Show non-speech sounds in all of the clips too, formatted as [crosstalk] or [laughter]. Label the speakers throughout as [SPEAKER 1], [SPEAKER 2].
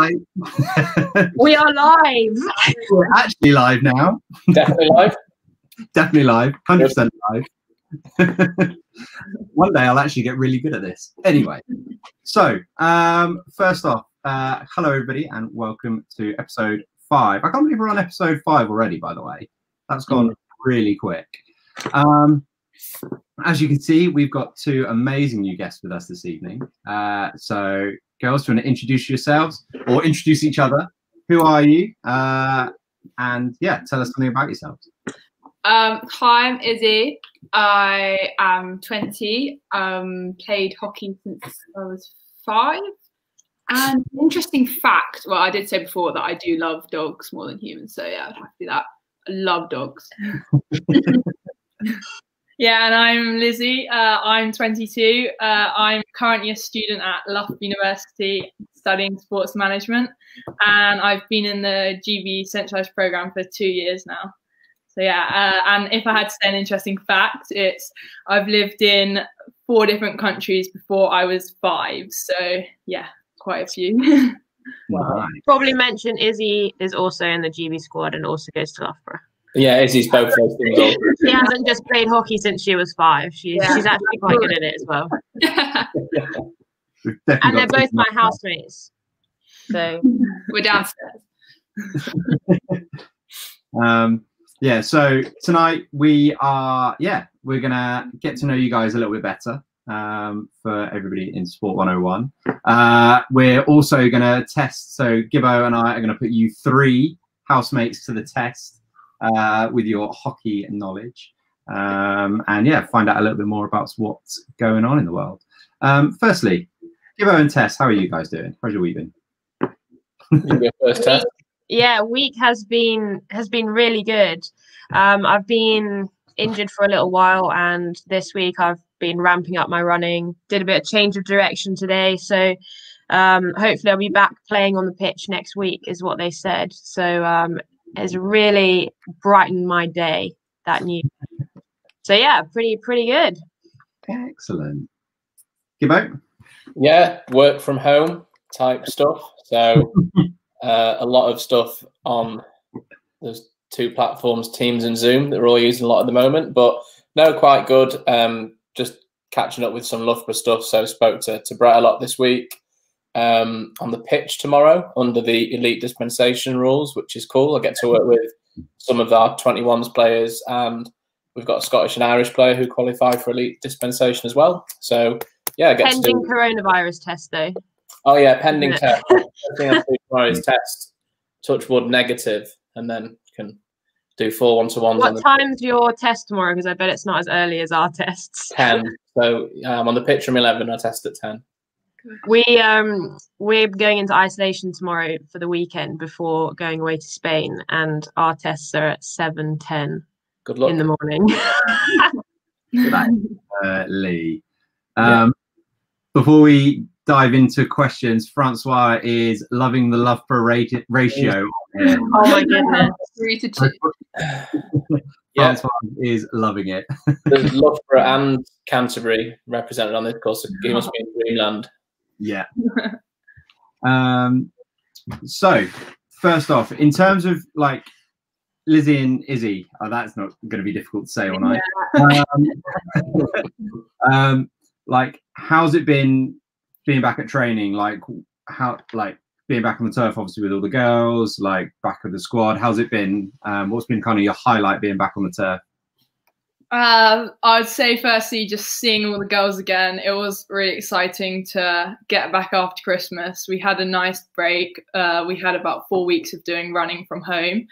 [SPEAKER 1] Hi. [laughs]
[SPEAKER 2] we are live.
[SPEAKER 1] We're actually live now.
[SPEAKER 3] Definitely live. [laughs]
[SPEAKER 1] Definitely live. 100% live. [laughs] One day I'll actually get really good at this. Anyway, so um, first off, uh, hello everybody and welcome to episode five. I can't believe we're on episode five already, by the way. That's gone really quick. Um, as you can see, we've got two amazing new guests with us this evening. Uh, so girls, do you want to introduce yourselves or introduce each other? Who are you? Uh, and yeah, tell us something about yourselves.
[SPEAKER 4] Um, hi, I'm Izzy. I am 20. Um, played hockey since I was five. And interesting fact, well, I did say before that I do love dogs more than humans. So yeah, I'd have to do that. I love dogs. [laughs] Yeah, and I'm Lizzie. Uh, I'm 22. Uh, I'm currently a student at Loughborough University studying sports management, and I've been in the GB centralised program for two years now. So yeah, uh, and if I had to say an interesting fact, it's I've lived in four different countries before I was five. So yeah, quite a few. [laughs]
[SPEAKER 2] wow. Probably mention Izzy is also in the GB squad and also goes to Loughborough.
[SPEAKER 3] Yeah, Izzy's both those things. [laughs]
[SPEAKER 2] she hasn't just played hockey since she was five. She's yeah. she's actually quite good at it as well. [laughs] and they're both my housemates. So [laughs]
[SPEAKER 4] we're downstairs.
[SPEAKER 1] um yeah, so tonight we are yeah, we're gonna get to know you guys a little bit better. Um, for everybody in Sport 101. Uh, we're also going to test. So Gibbo and I are going to put you three housemates to the test uh, with your hockey knowledge. Um, and yeah, find out a little bit more about what's going on in the world. Um, firstly, Gibbo and Tess, how are you guys doing? How's your week been?
[SPEAKER 3] first, Tess.
[SPEAKER 2] Yeah, week has been has been really good. Um, I've been injured for a little while, and this week I've been ramping up my running. Did a bit of change of direction today, so um, hopefully I'll be back playing on the pitch next week, is what they said. So um, has really brightened my day. That news. So yeah, pretty pretty good.
[SPEAKER 1] Excellent. Gibbo?
[SPEAKER 3] Yeah, work from home type stuff. So [laughs] uh, a lot of stuff on those two platforms, Teams and Zoom, that we're all using a lot at the moment. But no, quite good. Um, just catching up with some Loughborough stuff. So spoke to, to Brett a lot this week um, on the pitch tomorrow under the elite dispensation rules, which is cool. I get to work with some of our 21s players, and we've got a Scottish and Irish player who qualify for elite dispensation as well. So, yeah, I get
[SPEAKER 2] pending to do... coronavirus test though.
[SPEAKER 3] Oh yeah, pending test. I think I'll do tomorrow's test. Touch wood negative, and then can do four one to ones.
[SPEAKER 2] What on time's your test tomorrow? Because I bet it's not as early as our tests.
[SPEAKER 3] Ten. [laughs] So um, on the pitch from eleven, I test at ten.
[SPEAKER 2] We um we're going into isolation tomorrow for the weekend before going away to Spain, and our tests are at seven ten.
[SPEAKER 3] Good luck
[SPEAKER 2] in the morning. [laughs]
[SPEAKER 1] uh, Lee. Um, yeah. Before we dive into questions, Francois is loving the Loughborough rate, ratio. [laughs]
[SPEAKER 2] oh my goodness, three to two. [laughs]
[SPEAKER 1] yeah, is loving it.
[SPEAKER 3] There's Loughborough and Canterbury represented on this course. So he must be in Dreamland.
[SPEAKER 1] Yeah. [laughs] um, so, first off, in terms of like Lizzie and Izzy, oh, that's not going to be difficult to say all night. Yeah. [laughs] Um, um, like, how's it been being back at training? Like, how, like, being back on the turf, obviously with all the girls, like back of the squad. How's it been? Um, what's been kind of your highlight being back on the turf?
[SPEAKER 4] Um, I would say firstly, just seeing all the girls again. It was really exciting to get back after Christmas. We had a nice break. Uh, we had about four weeks of doing running from home,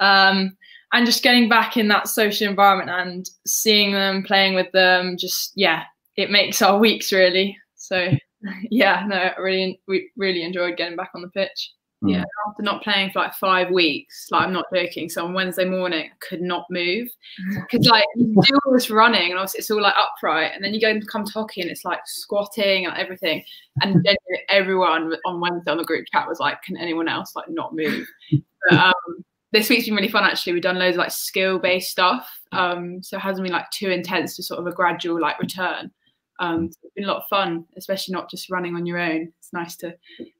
[SPEAKER 4] um, and just getting back in that social environment and seeing them, playing with them. Just yeah, it makes our [laughs] weeks really. So [laughs] yeah, no, I really we really enjoyed getting back on the pitch.
[SPEAKER 5] Yeah, after not playing for like five weeks, like I'm not joking. So on Wednesday morning, I could not move [laughs] because like you do all this running and obviously it's all like upright, and then you go and come to hockey and it's like squatting and everything. And genuinely everyone on Wednesday on the group chat was like, "Can anyone else like not move?" [laughs] But, um, this week's been really fun actually. We've done loads of like skill based stuff, um, so it hasn't been like too intense to sort of a gradual like return. Um, so it's been a lot of fun, especially not just running on your own. It's nice to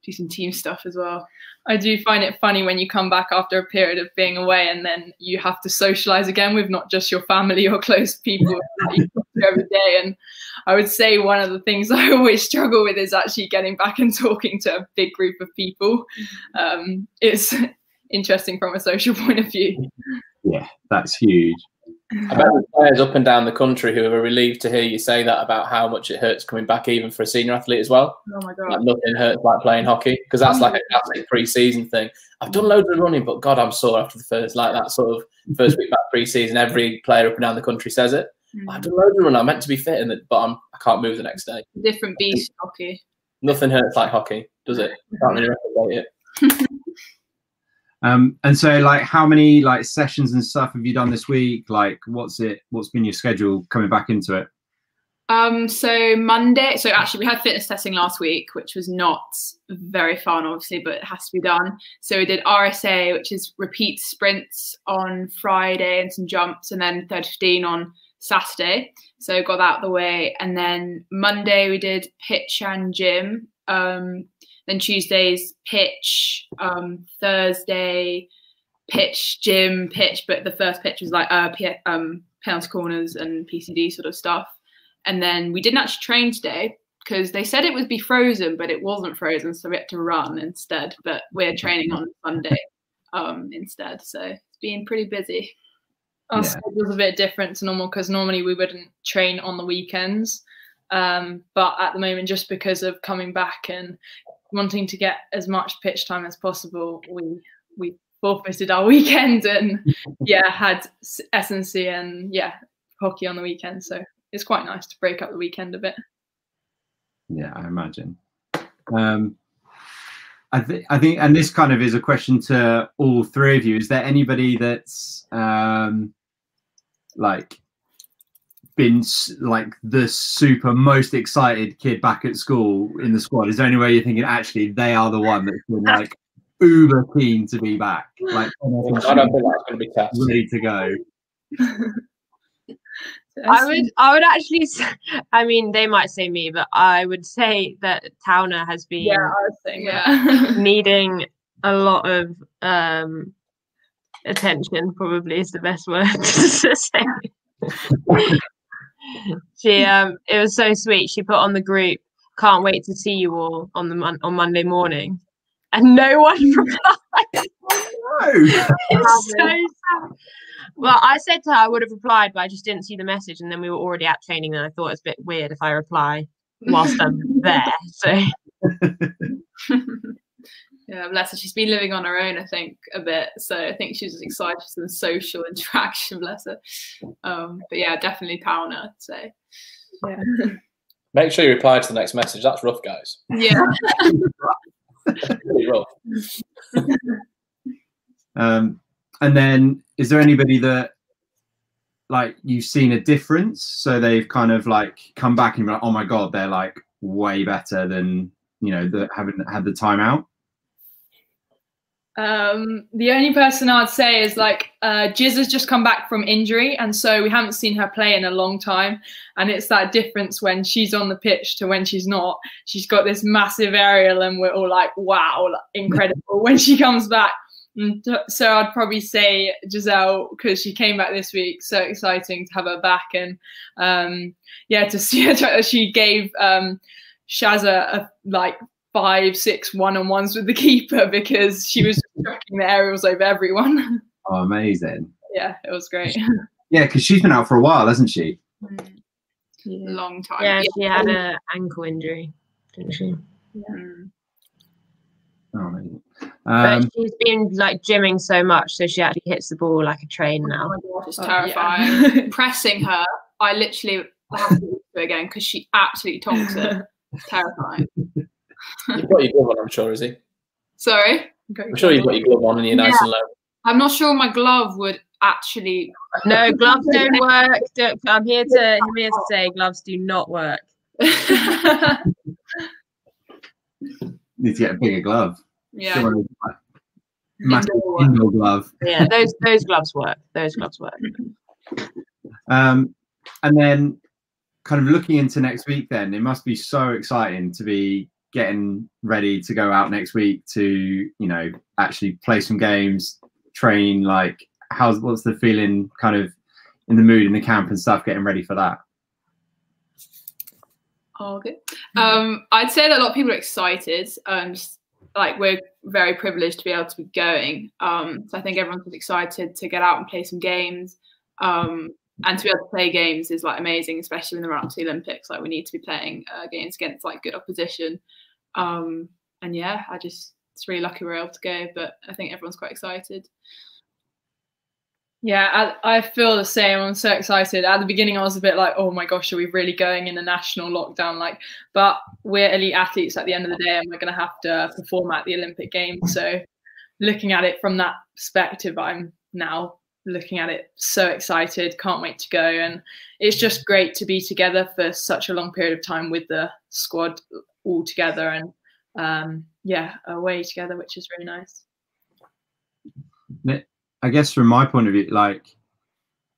[SPEAKER 5] do some team stuff as well.
[SPEAKER 4] I do find it funny when you come back after a period of being away and then you have to socialize again with not just your family or [laughs] close people that you talk to every day. And I would say one of the things [laughs] I always struggle with is actually getting back and talking to a big group of people. Um, it's [laughs] interesting from a social point of view.
[SPEAKER 1] Yeah, that's huge.
[SPEAKER 3] I bet there's players up and down the country who are relieved to hear you say that about how much it hurts coming back, even for a senior athlete as well.
[SPEAKER 5] Oh my god!
[SPEAKER 3] Like nothing hurts like playing hockey because that's like a classic pre-season thing. I've done loads of running, but God, I'm sore after the first like that sort of first week back pre-season. Every player up and down the country says it.
[SPEAKER 5] Mm.
[SPEAKER 3] I've done loads of running. I'm meant to be fit, and but I'm I can't move the next day.
[SPEAKER 5] Different beast hockey.
[SPEAKER 3] Nothing hurts like hockey, does it? Can't really replicate it. [laughs]
[SPEAKER 1] Um, and so, like, how many like sessions and stuff have you done this week? Like, what's it? What's been your schedule coming back into it?
[SPEAKER 5] Um, so Monday, so actually we had fitness testing last week, which was not very fun, obviously, but it has to be done. So we did RSA, which is repeat sprints on Friday and some jumps, and then third 15 on Saturday. So got that out the way. And then Monday we did pitch and gym. Um, then Tuesdays pitch, um, Thursday pitch, gym, pitch. But the first pitch was like uh, P- um, penalty corners and PCD sort of stuff. And then we didn't actually train today because they said it would be frozen, but it wasn't frozen, so we had to run instead. But we're training on Sunday um, instead, so it's been pretty busy.
[SPEAKER 4] Our
[SPEAKER 1] Yeah.
[SPEAKER 4] schedule's a bit different to normal because normally we wouldn't train on the weekends. Um, but at the moment, just because of coming back and wanting to get as much pitch time as possible, we we forfeited our [laughs] weekend and yeah, had S&C and yeah, hockey on the weekend. So it's quite nice to break up the weekend a bit.
[SPEAKER 1] Yeah, I imagine. Um, I think I think, and this kind of is a question to all three of you. Is there anybody that's um, like been like the super most excited kid back at school in the squad? Is there any way you're thinking actually they are the one that's been like uber keen to be back, like
[SPEAKER 3] I don't think that's going to be tough.
[SPEAKER 1] ready to go? [laughs]
[SPEAKER 2] I would, I would actually. Say, [laughs] I mean, they might say me, but I would say that Towner has been
[SPEAKER 4] Yeah, I was saying
[SPEAKER 5] Yeah. [laughs]
[SPEAKER 2] needing a lot of um attention. Probably is the best word to say. She, um, it was so sweet. She put on the group. Can't wait to see you all on the mon- on Monday morning, and no one [laughs] replied.
[SPEAKER 1] No. [laughs]
[SPEAKER 2] It's so sad. Well, I said to her I would have replied, but I just didn't see the message, and then we were already at training, and I thought it's a bit weird if I reply whilst I'm [laughs] there. So
[SPEAKER 5] Yeah, bless her. She's been living on her own, I think, a bit. So I think she's just excited for some social [laughs] interaction, bless her. Um, but yeah, definitely Towner, I'd say. [laughs]
[SPEAKER 3] Make sure you reply to the next message. That's rough, guys.
[SPEAKER 5] Yeah. [laughs]
[SPEAKER 3] Really rough.
[SPEAKER 1] Um, and then, is there anybody that like you've seen a difference? So they've kind of like come back and be like, oh my god, they're like way better than you know that haven't had the time out.
[SPEAKER 4] Um, the only person I'd say is like uh, Jiz has just come back from injury, and so we haven't seen her play in a long time. And it's that difference when she's on the pitch to when she's not. She's got this massive aerial, and we're all like, "Wow, incredible!" when she comes back. So I'd probably say Giselle because she came back this week. So exciting to have her back, and um, yeah, to [laughs] see her. She gave um, Shazza a, like five, six one-on-ones with the keeper [laughs] because she was just tracking the aerials over everyone. [laughs]
[SPEAKER 1] Oh, amazing.
[SPEAKER 4] yeah, it was great. [laughs]
[SPEAKER 1] Yeah, because she's been out for a while, hasn't she?
[SPEAKER 5] Long time.
[SPEAKER 2] yeah, she had an ankle injury, didn't she?
[SPEAKER 5] Yeah.
[SPEAKER 1] Oh, amazing.
[SPEAKER 2] But
[SPEAKER 1] Um,
[SPEAKER 2] she's been like gymming so much, so she actually hits the ball like a train
[SPEAKER 5] Oh
[SPEAKER 2] now.
[SPEAKER 5] my god, it's
[SPEAKER 4] Oh,
[SPEAKER 5] terrifying.
[SPEAKER 4] yeah. [laughs]
[SPEAKER 5] Pressing her, I literally have to to again because she absolutely tonks it. Terrifying.
[SPEAKER 3] You've got your glove on, I'm sure, is he?
[SPEAKER 5] Sorry.
[SPEAKER 3] I'm sure you've got your glove on and you're nice
[SPEAKER 5] Yeah.
[SPEAKER 3] and low.
[SPEAKER 5] I'm not sure my glove would actually.
[SPEAKER 2] No, [laughs] gloves don't work. Don't, I'm here to I'm here to say gloves do not work. [laughs]
[SPEAKER 1] Need to get a bigger glove.
[SPEAKER 5] yeah.
[SPEAKER 1] Get those, Massive
[SPEAKER 5] indoor
[SPEAKER 1] glove.
[SPEAKER 2] Yeah, those those gloves work. Those gloves work.
[SPEAKER 1] Um, and then, kind of looking into next week, then it must be so exciting to be getting ready to go out next week to, you know, actually play some games, train. Like, how's what's the feeling, kind of in the mood in the camp and stuff, getting ready for that?
[SPEAKER 5] Oh, good. Um, I'd say that a lot of people are excited. Um, like we're very privileged to be able to be going. Um, so I think everyone's excited to get out and play some games. Um, and to be able to play games is like amazing, especially in the run up to the Olympics. Like we need to be playing uh, games against like good opposition. Um, and yeah, I just it's really lucky we're able to go. But I think everyone's quite excited.
[SPEAKER 4] Yeah, I, I feel the same. I'm so excited. At the beginning, I was a bit like, "Oh my gosh, are we really going in a national lockdown?" Like, but we're elite athletes at the end of the day, and we're going to have to perform at the Olympic Games. So, looking at it from that perspective, I'm now looking at it so excited. Can't wait to go, and it's just great to be together for such a long period of time with the squad all together, and um, yeah, away together, which is really nice.
[SPEAKER 1] I guess from my point of view, like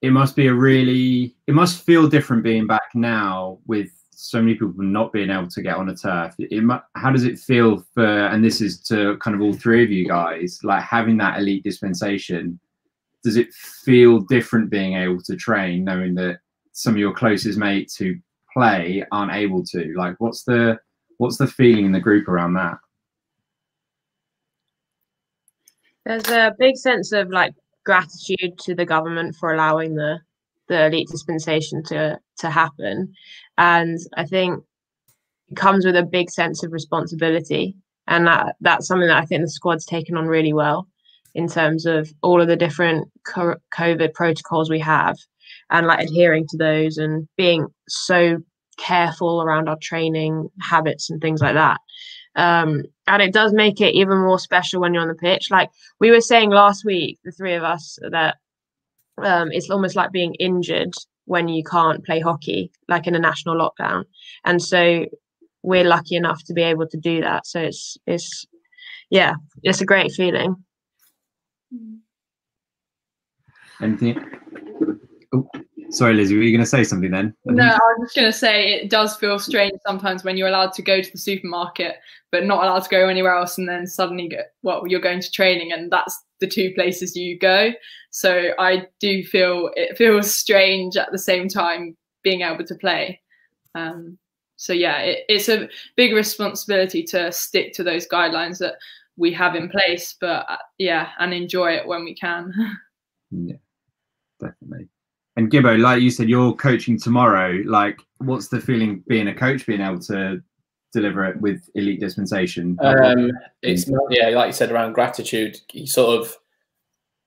[SPEAKER 1] it must be a really, it must feel different being back now with so many people not being able to get on a turf. It, how does it feel for, and this is to kind of all three of you guys, like having that elite dispensation? Does it feel different being able to train, knowing that some of your closest mates who play aren't able to? Like, what's the what's the feeling in the group around that?
[SPEAKER 2] There's a big sense of like gratitude to the government for allowing the the elite dispensation to to happen, and I think it comes with a big sense of responsibility, and that that's something that I think the squad's taken on really well in terms of all of the different COVID protocols we have, and like adhering to those and being so careful around our training habits and things like that. Um, and it does make it even more special when you're on the pitch. Like we were saying last week, the three of us, that um, it's almost like being injured when you can't play hockey, like in a national lockdown. And so we're lucky enough to be able to do that. So it's it's yeah, it's a great feeling.
[SPEAKER 1] Anything? Oh, sorry, Lizzie, were you going to say something then? I
[SPEAKER 4] No, I was just going to say it does feel strange sometimes when you're allowed to go to the supermarket, but not allowed to go anywhere else, and then suddenly go, well, you're going to training, and that's the two places you go. So I do feel it feels strange at the same time being able to play. Um, so yeah, it, it's a big responsibility to stick to those guidelines that we have in place, but uh, yeah, and enjoy it when we can. [laughs]
[SPEAKER 1] Yeah, definitely. And Gibbo, like you said, you're coaching tomorrow. Like, what's the feeling being a coach, being able to deliver it with elite dispensation?
[SPEAKER 3] Um, it's not, yeah, like you said, around gratitude. You sort of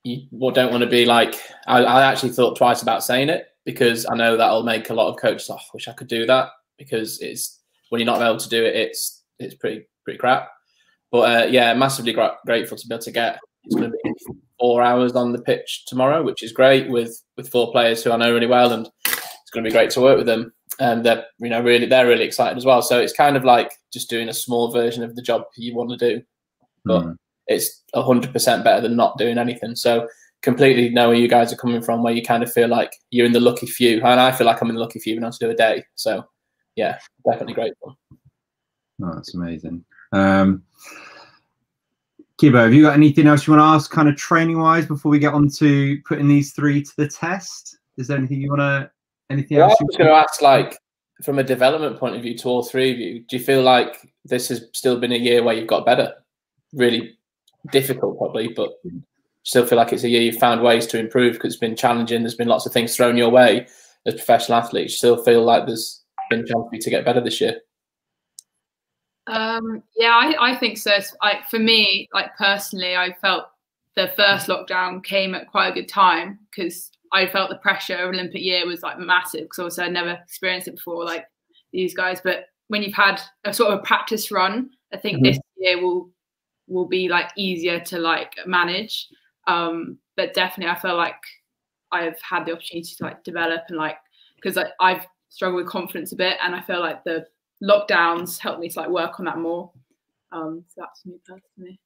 [SPEAKER 3] you don't want to be like. I, I actually thought twice about saying it because I know that'll make a lot of coaches. Oh, I wish I could do that because it's when you're not able to do it, it's it's pretty pretty crap. But uh, yeah, massively gra- grateful to be able to get. It's going to be four hours on the pitch tomorrow, which is great with with four players who I know really well, and it's going to be great to work with them. And they're you know really they're really excited as well. So it's kind of like just doing a small version of the job you want to do but
[SPEAKER 1] Hmm.
[SPEAKER 3] it's hundred percent better than not doing anything. So completely know where you guys are coming from, where you kind of feel like you're in the lucky few, and I feel like I'm in the lucky few now to do a day. So yeah, definitely grateful.
[SPEAKER 1] Oh, that's amazing. Um, Gibbo, have you got anything else you want to ask, kind of training wise, before we get on to putting these three to the test? Is there anything you want to, anything
[SPEAKER 3] Well, I
[SPEAKER 1] else? you
[SPEAKER 3] was going to ask, like, from a development point of view, to all three of you, do you feel like this has still been a year where you've got better? Really difficult, probably, but still feel like it's a year you've found ways to improve because it's been challenging. There's been lots of things thrown your way as professional athletes. You still feel like there's been a chance for you to get better this year.
[SPEAKER 5] Um, yeah, I, I think so. I, for me, like personally, I felt the first lockdown came at quite a good time because I felt the pressure of Olympic year was like massive because obviously I'd never experienced it before, like these guys. But when you've had a sort of a practice run, I think
[SPEAKER 1] Mhm.
[SPEAKER 5] this year will will be like easier to like manage. Um, but definitely, I feel like I've had the opportunity to like develop and like because like, I've struggled with confidence a bit, and I feel like the lockdowns helped me to like work on that more. Um, so that's me personally.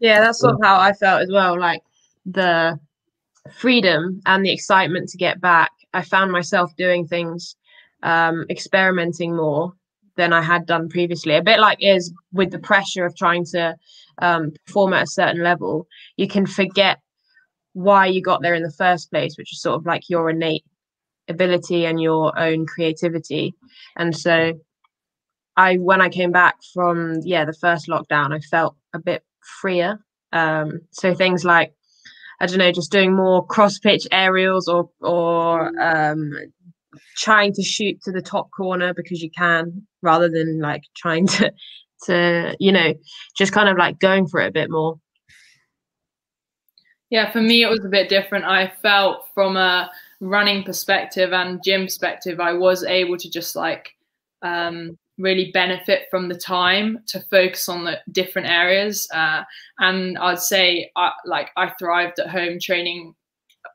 [SPEAKER 2] Yeah, that's sort of how I felt as well. Like the freedom and the excitement to get back. I found myself doing things, um, experimenting more than I had done previously. A bit like is with the pressure of trying to um, perform at a certain level, you can forget why you got there in the first place, which is sort of like your innate ability and your own creativity. And so I when I came back from yeah the first lockdown, I felt a bit freer. Um, so things like I don't know, just doing more cross pitch aerials or or um, trying to shoot to the top corner because you can, rather than like trying to to you know just kind of like going for it a bit more.
[SPEAKER 4] Yeah, for me, it was a bit different. I felt from a running perspective and gym perspective, I was able to just like um, really benefit from the time to focus on the different areas. Uh, and I'd say, I, like, I thrived at home training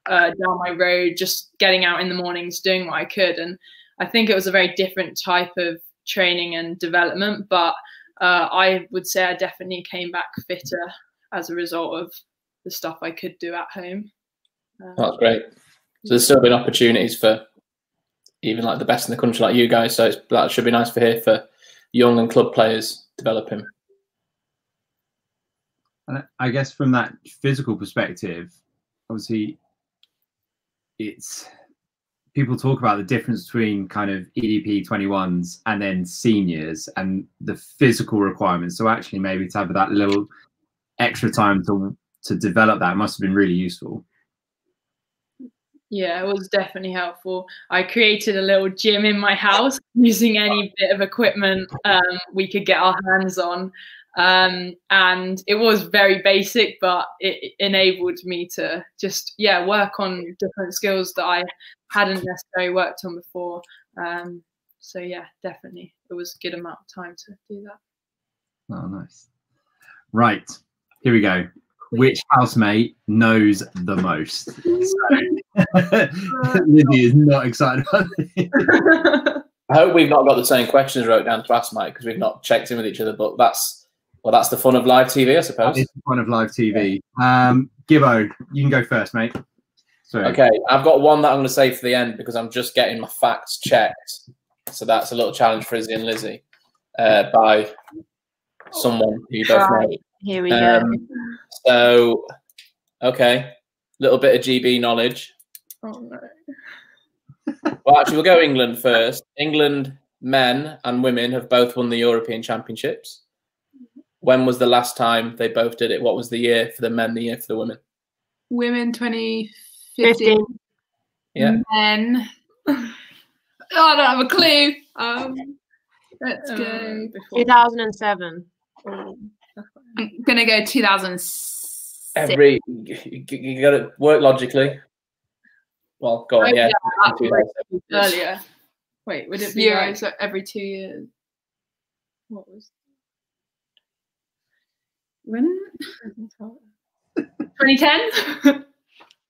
[SPEAKER 4] uh, down my road, just getting out in the mornings, doing what I could. And I think it was a very different type of training and development. But uh, I would say I definitely came back fitter as a result of the stuff I could do at home. Um,
[SPEAKER 3] That's great. So there's still been opportunities for even like the best in the country, like you guys. So that should be nice for here for young and club players developing.
[SPEAKER 1] And I guess from that physical perspective, obviously, it's people talk about the difference between kind of EDP 21s and then seniors and the physical requirements. So actually, maybe to have that little extra time to to develop that must have been really useful.
[SPEAKER 4] Yeah, it was definitely helpful. I created a little gym in my house using any bit of equipment um, we could get our hands on. Um, and it was very basic, but it enabled me to just, yeah, work on different skills that I hadn't necessarily worked on before. Um, so, yeah, definitely. It was a good amount of time to do that.
[SPEAKER 1] Oh, nice. Right, here we go. Which housemate knows the most? So, [laughs] Lizzie is not excited about this.
[SPEAKER 3] I hope we've not got the same questions wrote down to ask Mike because we've not checked in with each other. But that's well, that's the fun of live TV, I suppose.
[SPEAKER 1] It's the point of live TV. Um, Gibbo, you can go first, mate. Sorry.
[SPEAKER 3] Okay, I've got one that I'm going to say for the end because I'm just getting my facts checked. So that's a little challenge for Izzy and Lizzie uh, by someone who you both know.
[SPEAKER 2] Right, here we go.
[SPEAKER 3] Um, so, okay, little bit of GB knowledge.
[SPEAKER 4] oh, no. [laughs]
[SPEAKER 3] Well, actually, we'll go England first. England men and women have both won the European Championships. When was the last time they both did it? What was the year for the men, the year for the women?
[SPEAKER 5] Women 2015.
[SPEAKER 2] 15.
[SPEAKER 3] Yeah.
[SPEAKER 5] Men. Oh, I don't have a clue. Um, let's
[SPEAKER 4] Uh,
[SPEAKER 5] go.
[SPEAKER 4] before-
[SPEAKER 2] 2007.
[SPEAKER 5] I'm gonna go 2006.
[SPEAKER 3] Every you, you got to work logically. Well, go on.
[SPEAKER 5] Oh,
[SPEAKER 3] Yeah.
[SPEAKER 5] yeah, earlier.
[SPEAKER 4] Wait, would it be like-
[SPEAKER 5] Euros so every two years.
[SPEAKER 4] what was
[SPEAKER 5] When?
[SPEAKER 4] 2010?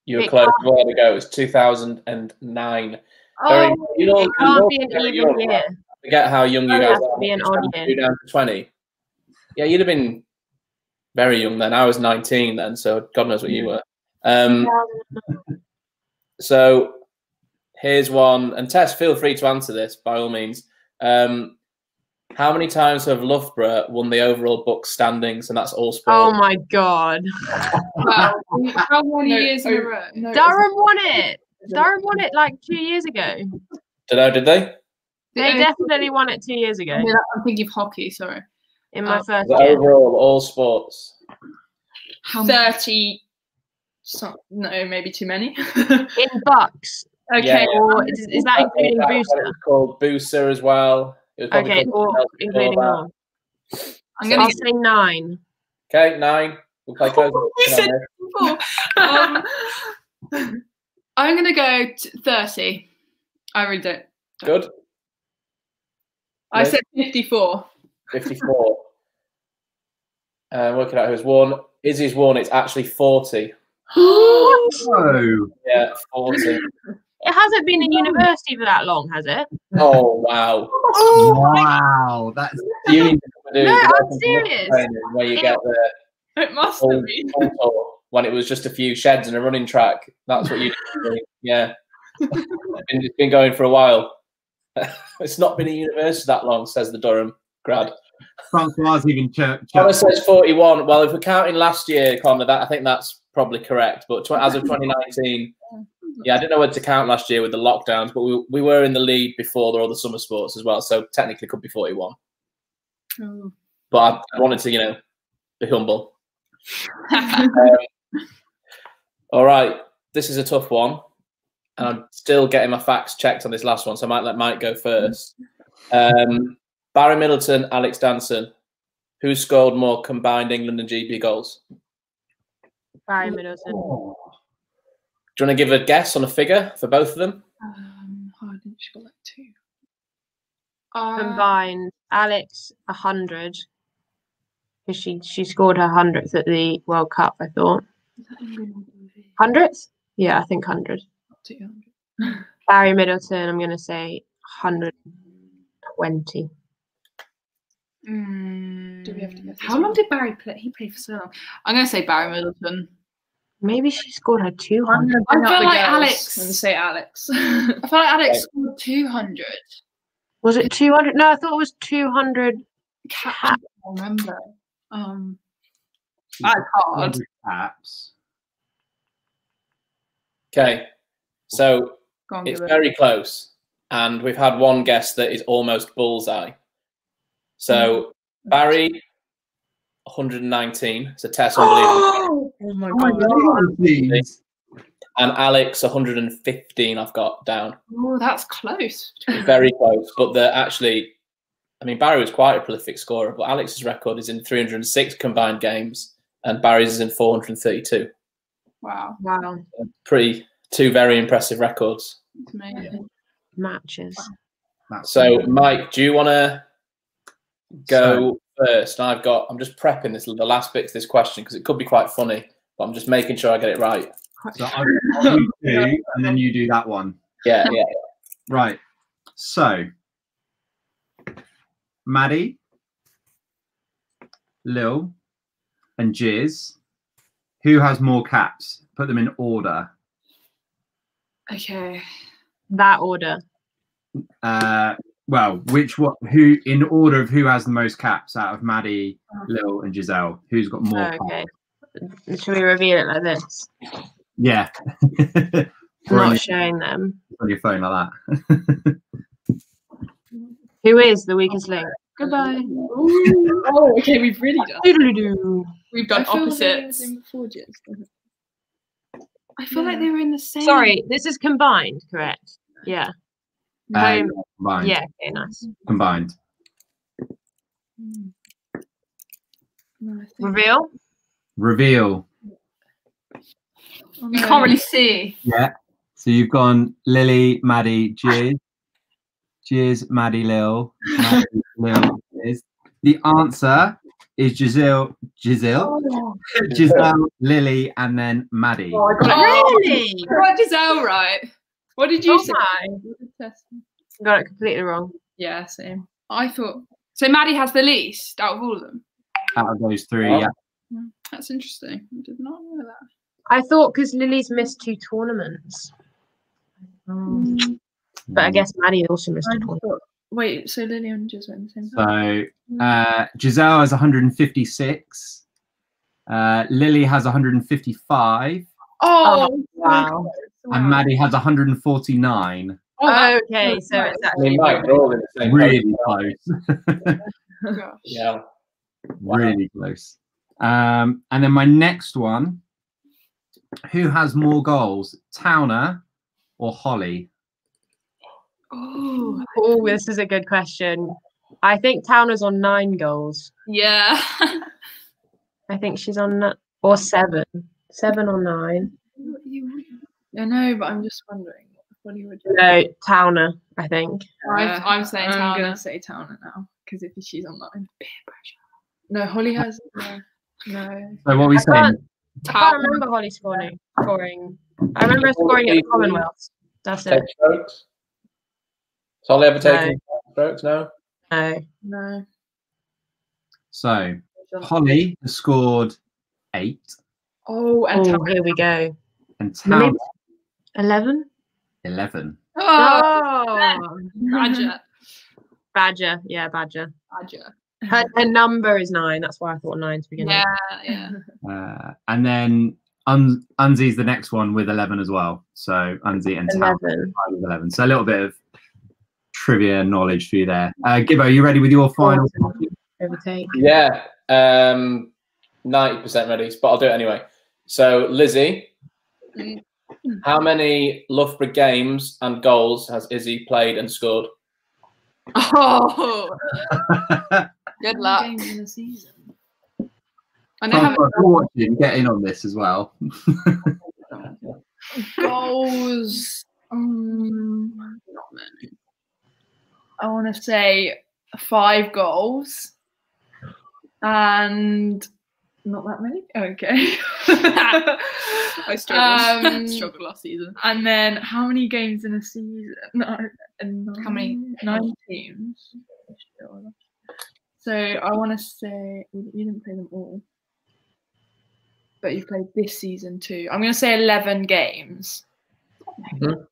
[SPEAKER 3] You were
[SPEAKER 2] It
[SPEAKER 3] close. Uh, Where to go? It was 2009. Very,
[SPEAKER 5] Oh,
[SPEAKER 3] you know,
[SPEAKER 2] It
[SPEAKER 3] you
[SPEAKER 2] can't
[SPEAKER 3] know
[SPEAKER 2] be an
[SPEAKER 3] very
[SPEAKER 2] even
[SPEAKER 3] young,
[SPEAKER 2] year.
[SPEAKER 3] Forget how young you
[SPEAKER 2] It
[SPEAKER 3] guys
[SPEAKER 2] has to
[SPEAKER 3] are.
[SPEAKER 2] be an
[SPEAKER 3] It's
[SPEAKER 2] odd year.
[SPEAKER 3] down to 20. Yeah, you'd have been very young then. I was 19 then, so God knows what you were. Um, so here's one, and Tess, feel free to answer this by all means. Um, how many times have Loughborough won the overall book standings, and that's all sport?
[SPEAKER 2] Oh my god.
[SPEAKER 5] wow. [laughs] How many
[SPEAKER 4] No,
[SPEAKER 5] years in a
[SPEAKER 4] oh,
[SPEAKER 5] row?
[SPEAKER 4] no,
[SPEAKER 2] Durham won it. Durham won it like two years ago.
[SPEAKER 3] Don't know, did they?
[SPEAKER 2] They
[SPEAKER 5] Yeah.
[SPEAKER 2] definitely won it two years ago
[SPEAKER 5] Yeah, I'm thinking of hockey. Sorry.
[SPEAKER 2] In my
[SPEAKER 5] Oh.
[SPEAKER 2] first
[SPEAKER 3] The
[SPEAKER 2] year.
[SPEAKER 3] overall, all sports.
[SPEAKER 5] How
[SPEAKER 4] 30. So, no, maybe too many. [laughs]
[SPEAKER 2] In BUCS.
[SPEAKER 3] Yeah.
[SPEAKER 4] okay.
[SPEAKER 2] Or is, is that including
[SPEAKER 3] That's what it
[SPEAKER 2] BUSA?
[SPEAKER 3] was called BUSA as well. It was
[SPEAKER 2] Okay, or
[SPEAKER 3] something else before
[SPEAKER 2] including all.
[SPEAKER 5] I'm
[SPEAKER 2] I'll
[SPEAKER 5] gonna
[SPEAKER 2] say nine.
[SPEAKER 3] Okay, nine. We'll play close. [laughs]
[SPEAKER 5] We said Four. Um, [laughs] I'm gonna go t- thirty. I really don't.
[SPEAKER 3] Good.
[SPEAKER 5] I
[SPEAKER 3] Liz?
[SPEAKER 5] said fifty-four.
[SPEAKER 3] 54. Uh, working out who's won. Izzy's won. It's actually 40.
[SPEAKER 1] Oh, [gasps]
[SPEAKER 3] Yeah, 40.
[SPEAKER 2] It hasn't been in university for that long, has it?
[SPEAKER 3] Oh, wow.
[SPEAKER 1] wow. That's
[SPEAKER 3] You need to do
[SPEAKER 2] No, I'm serious.
[SPEAKER 3] Where you get the
[SPEAKER 5] It must
[SPEAKER 3] full,
[SPEAKER 5] have been.
[SPEAKER 3] when it was just a few sheds and a running track. That's what you do. Yeah. It's been, it's been going for a while. [laughs] it's not been in university that long, says the Durham grad.
[SPEAKER 1] Francois even church.
[SPEAKER 3] Connor says 41. Well, if we're counting last year, Connor, that I think that's probably correct. But tw- as of 2019, yeah, I didn't know where to count last year with the lockdowns, but we, we were in the lead before there were all the summer sports as well. So technically, could be 41.
[SPEAKER 5] Oh.
[SPEAKER 3] But I, I wanted to, you know, be humble. [laughs] All right, this is a tough one, and I'm still getting my facts checked on this last one, so I might let Mike go first. Um, Barry Middleton, Alex Danson, who scored more combined England and GB goals?
[SPEAKER 2] Barry Middleton.
[SPEAKER 1] Oh.
[SPEAKER 3] Do you want to give a guess on a figure for both of them?
[SPEAKER 5] um, oh, I didn't sure like two. Uh,
[SPEAKER 2] Combined, Alex a hundred. Because she she scored her hundredth at the World Cup, I thought. Hundredth? Yeah, I think hundred. 200. [laughs] Barry Middleton, I'm gonna say hundred twenty.
[SPEAKER 5] Mm,
[SPEAKER 4] Do we have to guess
[SPEAKER 5] How long
[SPEAKER 4] well?
[SPEAKER 5] did Barry play? He played for so long. I'm gonna say Barry Middleton.
[SPEAKER 2] Maybe she scored her two
[SPEAKER 4] I'm
[SPEAKER 2] hundred.
[SPEAKER 4] gonna
[SPEAKER 5] I
[SPEAKER 4] up
[SPEAKER 5] feel
[SPEAKER 4] the
[SPEAKER 5] like Alex-
[SPEAKER 4] and say Alex. [laughs]
[SPEAKER 5] I feel like Alex
[SPEAKER 3] Okay.
[SPEAKER 5] scored 200.
[SPEAKER 2] Was it two hundred? No, I thought it was two hundred.
[SPEAKER 5] Cat, I don't remember. Um, that's hard.
[SPEAKER 1] 100 caps.
[SPEAKER 3] Okay, so
[SPEAKER 5] on,
[SPEAKER 3] it's
[SPEAKER 5] give it.
[SPEAKER 3] very close, and we've had one guess that is almost bullseye. So mm. Barry, 119. It's a test, unbelievable. [gasps]
[SPEAKER 4] oh my
[SPEAKER 1] Oh my
[SPEAKER 4] god.
[SPEAKER 1] God,
[SPEAKER 3] and Alex 115 I've got down.
[SPEAKER 5] Oh, that's close.
[SPEAKER 3] Very close, but the actually I mean Barry was quite a prolific scorer, but Alex's record is in 306 combined games and Barry's is in 432.
[SPEAKER 5] Wow,
[SPEAKER 2] Wow,
[SPEAKER 3] Pretty two very impressive records.
[SPEAKER 5] it's amazing.
[SPEAKER 2] matches.
[SPEAKER 1] That's
[SPEAKER 3] So Mike, do you want to go first? I've got I'm just prepping this the last bit to this question because it could be quite funny, but I'm just making sure I get it right.
[SPEAKER 1] So I'll, I'll do and then you do that one.
[SPEAKER 3] Yeah, yeah.
[SPEAKER 1] Right. So, Maddie, Lil, and Jizz. Who has more caps? Put them in order.
[SPEAKER 5] Okay.
[SPEAKER 2] That order.
[SPEAKER 1] Uh, well, which one? Who in order of who has the most caps out of Maddie, mm. Lil, and Giselle? Who's got more? caps?
[SPEAKER 2] Okay. Should we reveal it like this?
[SPEAKER 1] Yeah.
[SPEAKER 2] I'm
[SPEAKER 1] on,
[SPEAKER 2] not showing them.
[SPEAKER 1] on your phone like that. [laughs]
[SPEAKER 2] Who is the weakest link?
[SPEAKER 5] Goodbye.
[SPEAKER 4] Oh, okay, we've really done.
[SPEAKER 2] Doodle-doo.
[SPEAKER 5] We've done
[SPEAKER 4] I feel like they were
[SPEAKER 5] opposites.
[SPEAKER 4] in before, Jess.
[SPEAKER 5] I feel like they were in the same.
[SPEAKER 2] Sorry, this is combined, correct? Yeah.
[SPEAKER 1] Uh,
[SPEAKER 2] Home-
[SPEAKER 1] combined.
[SPEAKER 2] yeah. Okay. Nice.
[SPEAKER 1] Combined.
[SPEAKER 4] No,
[SPEAKER 2] Reveal.
[SPEAKER 1] Reveal.
[SPEAKER 4] oh,
[SPEAKER 5] You can't really see.
[SPEAKER 1] Yeah. So you've gone Lily, Maddie, Jizz, Jizz, Maddie, Lil, Maddie, [laughs] Lil, Jizz. The answer is Giselle, Giselle, Giselle, Lily, and then Maddie.
[SPEAKER 4] Oh, I got it.
[SPEAKER 2] Really?
[SPEAKER 5] I got Giselle right.
[SPEAKER 4] What did you
[SPEAKER 2] Oh
[SPEAKER 4] say?
[SPEAKER 2] my. Got it completely wrong.
[SPEAKER 4] Yeah, same.
[SPEAKER 5] I thought. So Maddie has the least out of all of them.
[SPEAKER 1] Out of those three,
[SPEAKER 3] Oh.
[SPEAKER 1] yeah.
[SPEAKER 5] That's interesting. I did not know that.
[SPEAKER 2] I thought because Lily's missed two tournaments.
[SPEAKER 5] Mm.
[SPEAKER 2] But I guess Maddie also missed
[SPEAKER 4] I
[SPEAKER 2] a tournament.
[SPEAKER 4] thought, wait, so Lily and Jess went the same time?
[SPEAKER 1] So uh, Giselle has 156. Uh, Lily has 155,
[SPEAKER 5] Oh,
[SPEAKER 2] Wow.
[SPEAKER 1] And Maddie has 149.
[SPEAKER 5] oh
[SPEAKER 2] okay, so it's
[SPEAKER 3] I mean,
[SPEAKER 2] actually
[SPEAKER 3] they're all in the same
[SPEAKER 1] Really
[SPEAKER 3] place.
[SPEAKER 1] close. [laughs]
[SPEAKER 5] gosh.
[SPEAKER 3] Yeah. Wow.
[SPEAKER 1] really close. Um, and then my next one who has more goals, Towner or Holly?
[SPEAKER 5] Oh,
[SPEAKER 2] Oh, this is a good question. I think Towner's on nine goals.
[SPEAKER 5] yeah.
[SPEAKER 2] I think she's on, or seven, seven or nine.
[SPEAKER 4] What do? I know, but I'm just wondering what do you would do.
[SPEAKER 2] No, Towner, I think.
[SPEAKER 5] I'm- I'm saying
[SPEAKER 4] I'm
[SPEAKER 5] Towner.
[SPEAKER 4] gonna say Towner now because if she's online, peer pressure. No, Holly has no. no.
[SPEAKER 1] So what are we
[SPEAKER 2] I
[SPEAKER 1] saying?
[SPEAKER 2] can't, I can't remember Holly scoring. Scoring. I remember scoring at the Commonwealth. That's it.
[SPEAKER 3] strokes. Has Holly ever taken strokes? No.
[SPEAKER 2] No.
[SPEAKER 4] No.
[SPEAKER 1] So Holly has scored eight,
[SPEAKER 4] Oh, and
[SPEAKER 2] Oh,
[SPEAKER 4] Towner.
[SPEAKER 2] here we go.
[SPEAKER 1] and Towner
[SPEAKER 2] Eleven.
[SPEAKER 1] eleven.
[SPEAKER 5] Oh, Badger. [laughs]
[SPEAKER 2] Badger. Yeah, Badger.
[SPEAKER 5] Badger.
[SPEAKER 2] Her, her number is nine. That's why I thought nine to begin
[SPEAKER 5] Yeah,
[SPEAKER 2] with.
[SPEAKER 5] yeah. [laughs]
[SPEAKER 1] Uh, and then Un- Unzi's the next one with 11 as well. So Unzi and Towner
[SPEAKER 2] Eleven.
[SPEAKER 1] with 11. So a little bit of trivia knowledge for you there. Uh, Gibbo, you ready with your final?
[SPEAKER 2] Overtake.
[SPEAKER 3] Yeah. Um, ninety percent ready, but I'll do it anyway. So Lizzie,
[SPEAKER 5] Mm.
[SPEAKER 3] How many Loughborough games and goals has Izzy played and scored?
[SPEAKER 5] Oh, good luck.
[SPEAKER 4] Games in a season.
[SPEAKER 5] I know how
[SPEAKER 1] If watching, get in on this as well.
[SPEAKER 4] Goals. Um, not many. I want to say five goals, and not that many. Okay. [laughs]
[SPEAKER 5] I struggled.
[SPEAKER 4] Um, [laughs]
[SPEAKER 5] struggled last season.
[SPEAKER 4] And then how many games in a season? No, and
[SPEAKER 5] How many?
[SPEAKER 4] nine- Nine teams. So I want to say you you didn't play them all, but you played this season too. I'm going to say eleven games.
[SPEAKER 3] Mhm.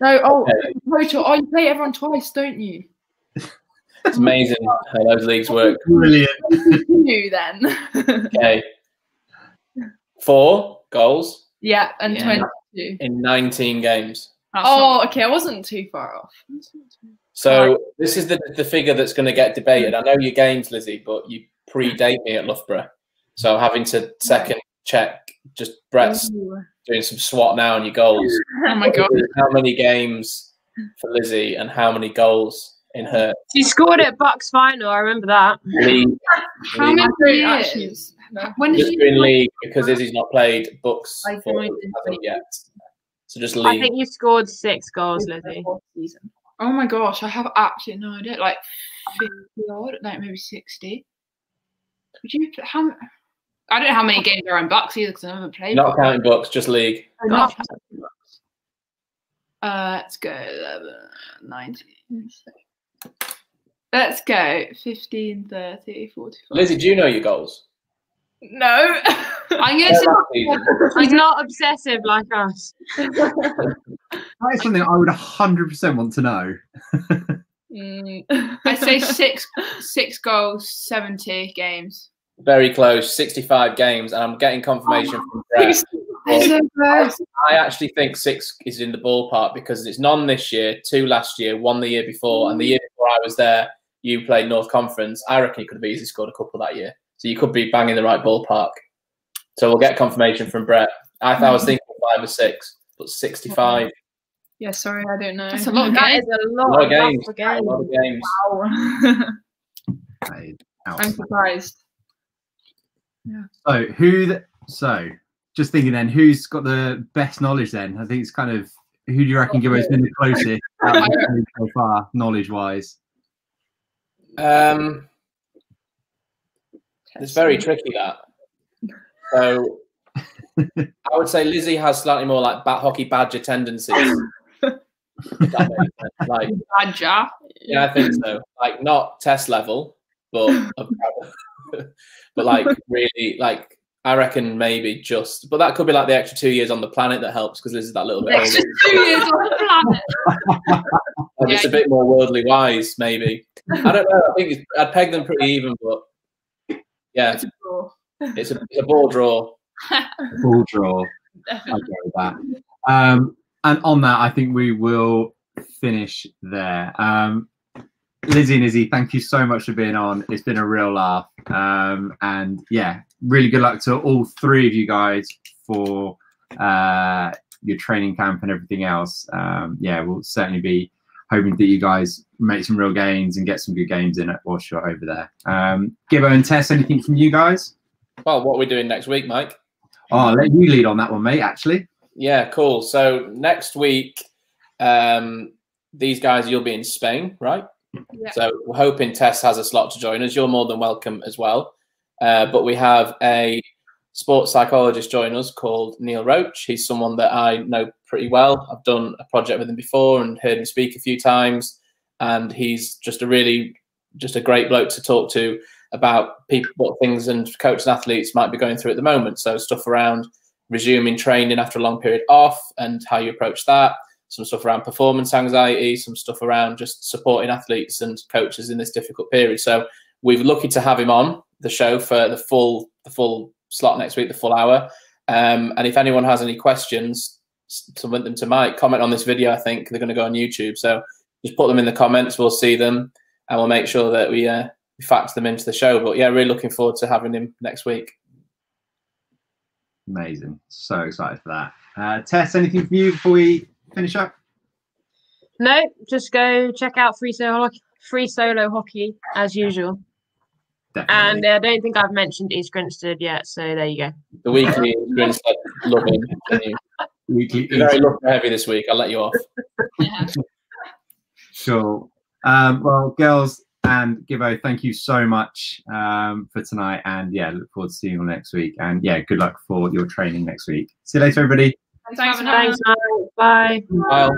[SPEAKER 4] No, oh,
[SPEAKER 3] Okay.
[SPEAKER 4] total. Oh, you play everyone twice, don't you? [laughs]
[SPEAKER 3] It's amazing how those leagues work.
[SPEAKER 1] Brilliant.
[SPEAKER 4] You then.
[SPEAKER 3] Okay. Four goals
[SPEAKER 4] yeah, and
[SPEAKER 5] Yeah.
[SPEAKER 4] twenty-two.
[SPEAKER 3] in 19 games.
[SPEAKER 5] That's
[SPEAKER 4] Oh,
[SPEAKER 5] not-
[SPEAKER 4] okay. I wasn't too far off.
[SPEAKER 3] So this is the, the figure that's going to get debated. I know your games, Lizzie, but you predate me at Loughborough. So I'm having to second check just Brett's
[SPEAKER 4] Ooh.
[SPEAKER 3] doing some SWAT now on your goals. [laughs]
[SPEAKER 5] oh my god.
[SPEAKER 3] How many games for Lizzie and how many goals in her
[SPEAKER 2] She scored at BUCS final. I remember that.
[SPEAKER 3] league?
[SPEAKER 5] How
[SPEAKER 3] league-
[SPEAKER 5] many
[SPEAKER 4] don't actually-
[SPEAKER 5] years? When did
[SPEAKER 3] Just
[SPEAKER 5] you?
[SPEAKER 3] doing league because Izzy's not played BUCS
[SPEAKER 4] I
[SPEAKER 3] for
[SPEAKER 4] joined in
[SPEAKER 3] hasn't yet. So just
[SPEAKER 2] I think you scored six goals, Lizzie.
[SPEAKER 5] Oh my gosh, I have absolutely no idea. Like fifty odd, like maybe sixty. Would you? How? m- I don't know how many games are in BUCS either because I haven't played.
[SPEAKER 3] Not
[SPEAKER 5] BUCS.
[SPEAKER 3] counting BUCS, just league.
[SPEAKER 5] Gosh. Uh, let's go 11, 19. Let's go 15, 30, 45.
[SPEAKER 3] Lizzie, do you know your goals?
[SPEAKER 4] No. [laughs]
[SPEAKER 5] I'm
[SPEAKER 3] Yeah,
[SPEAKER 5] going to say
[SPEAKER 3] last season.
[SPEAKER 2] She's not obsessive like us. [laughs]
[SPEAKER 1] That is something I would 100% want to know. [laughs]
[SPEAKER 4] Mm.
[SPEAKER 5] I say six six goals, 70 games.
[SPEAKER 3] Very close, 65 games, and I'm getting confirmation oh, from Brett.
[SPEAKER 5] That's.
[SPEAKER 3] I actually think six is in the ballpark because it's none this year, two last year, one the year before, and the year before I was there, you played North Conference. I reckon you could have easily scored a couple that year, so you could be banging the right ballpark. So we'll get confirmation from Brett. I thought I was mm-hmm. thinking five or six, but 65,
[SPEAKER 4] yeah, sorry, I don't know.
[SPEAKER 5] That's a lot of [laughs] games.
[SPEAKER 2] is a
[SPEAKER 3] a
[SPEAKER 2] lot,
[SPEAKER 3] lot of
[SPEAKER 2] of
[SPEAKER 3] games,
[SPEAKER 2] games.
[SPEAKER 3] a lot of games.
[SPEAKER 4] Wow. [laughs] I'm
[SPEAKER 1] outside.
[SPEAKER 4] Surprised.
[SPEAKER 1] So who? The, so just thinking then, who's got the best knowledge? Then I think it's kind of who do you reckon Gibbo's been the closest [laughs] out of the two so far, knowledge-wise?
[SPEAKER 3] Um, it's very tricky that. So I would say Lizzie has slightly more like bat hockey badger tendencies. [laughs] If that makes sense. like
[SPEAKER 5] Badger.
[SPEAKER 3] yeah, I think so. Like not test level, but [laughs] [laughs] but like really like I reckon maybe just but that could be like the extra two years on the planet that helps because this is that little bit
[SPEAKER 5] Extra
[SPEAKER 3] older.
[SPEAKER 5] two years on the planet. [laughs]
[SPEAKER 3] And it's a bit more worldly wise, maybe. I don't know. I think it's, I'd peg them pretty even, but yeah,
[SPEAKER 4] It's a draw.
[SPEAKER 3] it's a, it's a ball draw. [laughs]
[SPEAKER 1] ball draw. I go with that. Um, and on that, I think we will finish there. Um, Lizzie and Izzy, thank you so much for being on. It's been a real laugh. Um, and yeah, really good luck to all three of you guys for uh, your training camp and everything else. Um, yeah, we'll certainly be hoping that you guys make some real gains and get some good games in at whilst you're over there. Um, Gibbo and Tess, anything from you guys?
[SPEAKER 3] well, what we're doing next week, Mike.
[SPEAKER 1] Oh, I'll let you lead on that one, mate. Actually.
[SPEAKER 3] Yeah, cool. So next week, um, these guys, you'll be in Spain, right?
[SPEAKER 5] Yeah.
[SPEAKER 3] So we're hoping Tess has a slot to join us. You're more than welcome as well. Uh, but we have a sports psychologist join us called Neil Roach. He's someone that I know pretty well. I've done a project with him before and heard him speak a few times. And he's just a really, just a great bloke to talk to about people, what things and coaches and athletes might be going through at the moment. So stuff around resuming training after a long period off and how you approach that. Some stuff around performance anxiety, some stuff around just supporting athletes and coaches in this difficult period. So we're lucky to have him on the show for the full the full slot next week, the full hour. Um, and if anyone has any questions, submit them to Mike. Comment on this video. I think they're going to go on YouTube. So just put them in the comments. We'll see them, and we'll make sure that we uh, factor them into the show. But yeah, really looking forward to having him next week.
[SPEAKER 1] Amazing. So excited for that. Uh, Tess, anything for you before we finish up?
[SPEAKER 2] No, just go check out free solo hockey, free solo hockey as usual.
[SPEAKER 1] Definitely.
[SPEAKER 2] And uh, I don't think I've mentioned East Grinstead yet, so there you go.
[SPEAKER 3] The weekly East Grinstead loving.
[SPEAKER 1] Weekly
[SPEAKER 3] You're very lucky heavy this week. I'll let you off. [laughs]
[SPEAKER 1] Sure. Um, well, girls and Gibbo, thank you so much um, for tonight. And yeah, look forward to seeing you all next week. And yeah, good luck for your training next week. See you later, everybody.
[SPEAKER 5] Thanks for.
[SPEAKER 2] Thanks, Mike. Bye.
[SPEAKER 3] Bye.